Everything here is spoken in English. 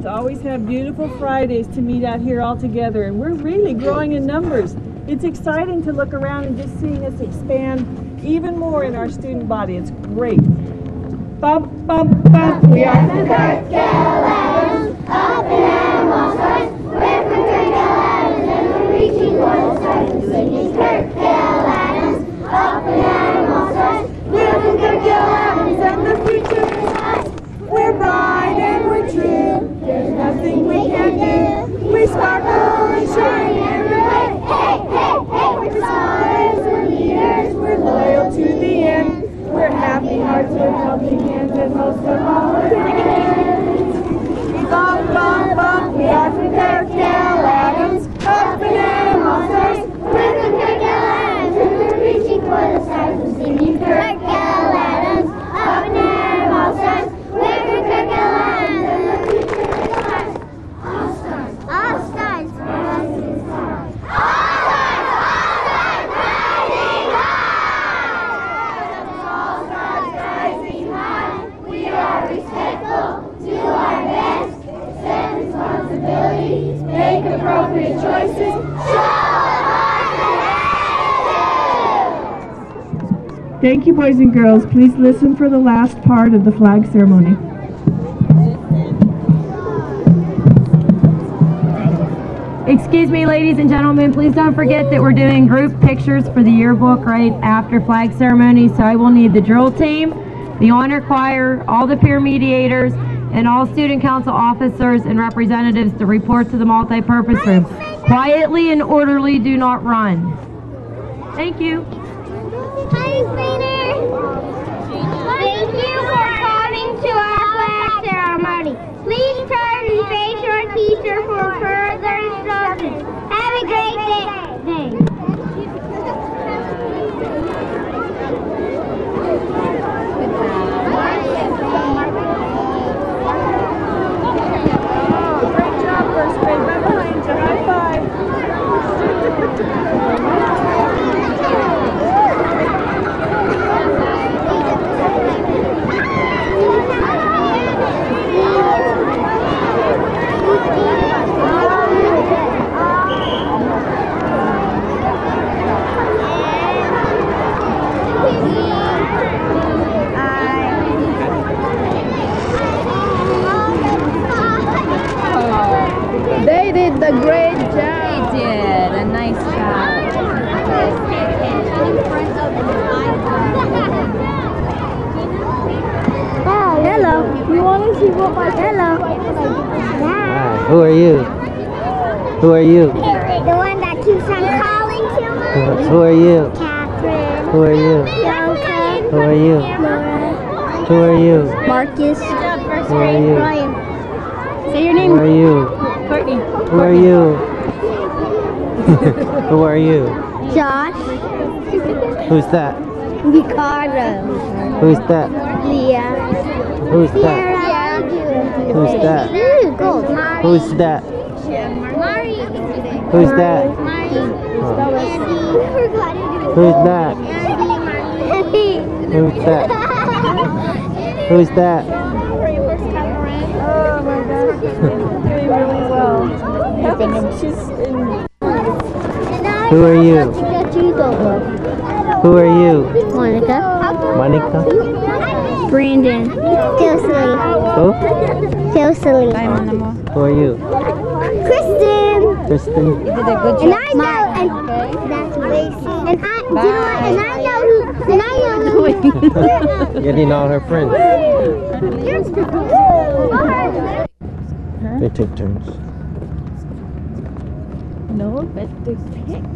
to always have beautiful Fridays to meet out here all together, and we're really growing in numbers. It's exciting to look around and just seeing us expand even more in our student body. It's great. Bump, bump, bump. We are from We're bright and we're true. There's nothing we can't do. We sparkle and shine and we're bright. Hey, hey, hey. We're stars, we're leaders, we're loyal to the end. We're happy hearts, we're helping hands, and most we're friends. Bump, bump, bump. We are from Kirk L. Adams. Up and down, all stars. We're from Kirk L. Adams. And we're reaching for the stars. We're singing Kirk L. Adams. Up and down, all stars. We're from Kirk L. Adams. And we're reaching for the stars. All stars. All stars. We are respectful, do our best, set responsibilities, make appropriate choices, Thank you, boys and girls. Please listen for the last part of the flag ceremony. Excuse me, ladies and gentlemen, please don't forget that we're doing group pictures for the yearbook right after flag ceremony, so I will need the drill team, the honor choir, all the peer mediators, and all student council officers and representatives to report to the multipurpose room. Quietly and orderly, do not run. Thank you. Thank you for coming to our flag ceremony. Please turn and face your teacher for further instructions. Have a great day. day. Great job, first grade. Right behind you. High five. They did the great job. They did, a nice job. Hello. You want to see what my hello? Hi, who are you? Who are you? The one that keeps on calling to Who, me. who are you? Catherine. Who are you? Bianca. Who are you? Laura. Who are you? Marcus. Who are you? Ryan. Say your name. Who are you? Courtney. Who are you? Who are you? Josh. Who's that? Ricardo. Who's that? Leah. Who's that? Sierra. Who's that? Ooh, gold. Who's that? Mari. Who's that? Who's that? Who's that? Who's that? My gosh. Doing really well. She's in Who are you? Who are you? Monica. Monica? Brandon. Jocelyn. Who? Jocelyn. Who are you? Kristen. Kristen? You did And I know. And that's Lacey. And I, you know what? And I know who. And I know who. Getting all her friends. They take turns. No, but they pick.